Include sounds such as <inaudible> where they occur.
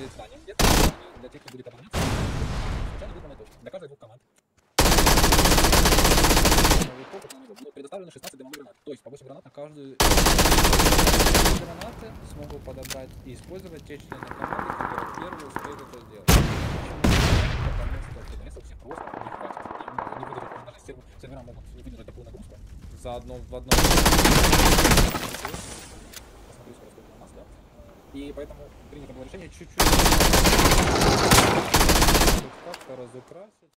перед зданием где-то, для тех, кто будет обороняться, случайно выбранной точки. Для каждой двух команд. Будут предоставлены 16 дымовых гранат. То есть по 8 гранат на каждую Гранаты смогу подобрать и использовать те члены команды, которые первые успеют это сделать. Потому что ТДС всех просто не хватит. Ну, не выдержать, даже сервер- сервера могут выдержать такую нагрузку. За одно в одном. И поэтому принято было решение чуть-чуть <laughs> как-то разукрасить.